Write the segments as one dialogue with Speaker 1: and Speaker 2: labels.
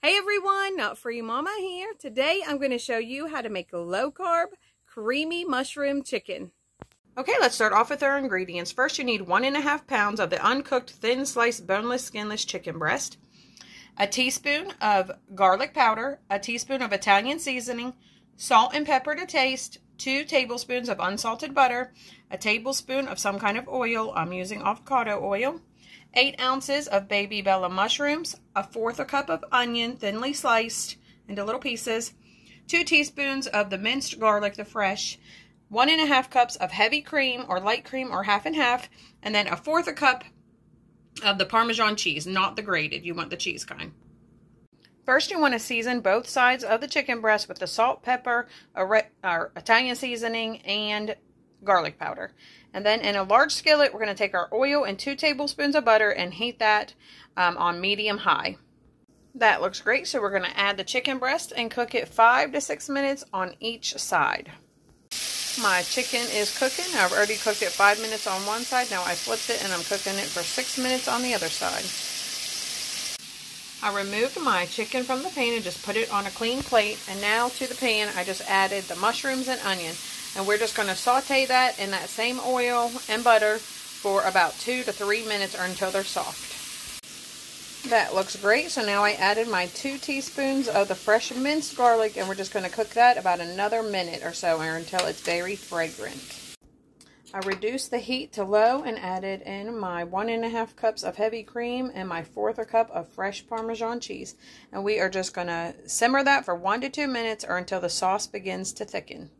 Speaker 1: Hey everyone, Nut Free Mama here. Today I'm going to show you how to make a low carb, creamy mushroom chicken. Okay, let's start off with our ingredients. First, you need one and a half pounds of the uncooked, thin sliced, boneless, skinless chicken breast, a teaspoon of garlic powder, a teaspoon of Italian seasoning, salt and pepper to taste, two tablespoons of unsalted butter, a tablespoon of some kind of oil. I'm using avocado oil 8 ounces of baby bella mushrooms, a fourth a cup of onion thinly sliced into little pieces, 2 teaspoons of the minced garlic, the fresh, one and a half cups of heavy cream or light cream or half and half, and then a fourth a cup of the Parmesan cheese, not the grated. You want the cheese kind. First, you want to season both sides of the chicken breast with the salt, pepper, or Italian seasoning, and garlic powder. And then in a large skillet, we're going to take our oil and two tablespoons of butter and heat that um, on medium high. That looks great. So we're going to add the chicken breast and cook it five to six minutes on each side. My chicken is cooking. I've already cooked it five minutes on one side. Now I flipped it and I'm cooking it for six minutes on the other side. I removed my chicken from the pan and just put it on a clean plate. And now to the pan, I just added the mushrooms and onion. And we're just going to saute that in that same oil and butter for about two to three minutes or until they're soft. That looks great. So now I added my two teaspoons of the fresh minced garlic and we're just going to cook that about another minute or so or until it's very fragrant. I reduced the heat to low and added in my one and a half cups of heavy cream and my fourth a cup of fresh Parmesan cheese. And we are just going to simmer that for one to two minutes or until the sauce begins to thicken.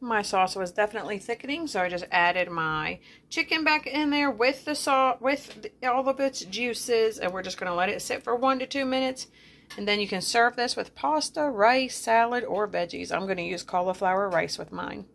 Speaker 1: My sauce was definitely thickening, so I just added my chicken back in there with the sauce, with the, all of its juices, and we're just going to let it sit for one to two minutes. And then you can serve this with pasta, rice, salad, or veggies. I'm going to use cauliflower rice with mine.